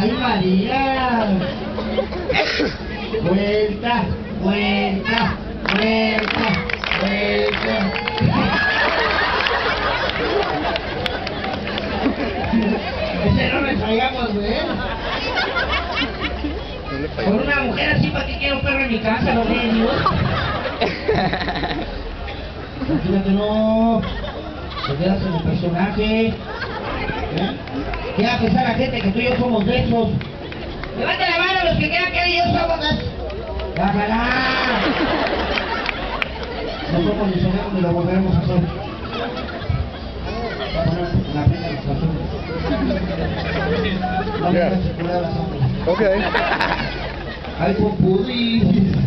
¡Ay, María! ¡Vuelta! ¡Vuelta! ¡Vuelta! ¡Vuelta! ¡Ese no me salgamos de él! Con una mujer así, ¿para qué quiero perro en mi casa? Los genios. Fíjate, no. Te quedas en el personaje. ¿Eh? ¿Qué va a pensar la gente que tú y yo somos de esos? Levanta la mano los que crean que yo somos de esos. ¡Bájala! No somos ni sonemos ni lo volveremos a hacer. Voy a poner la pena de los No me Yeah. voy a circular las sombras. Okay. Ay, popudis.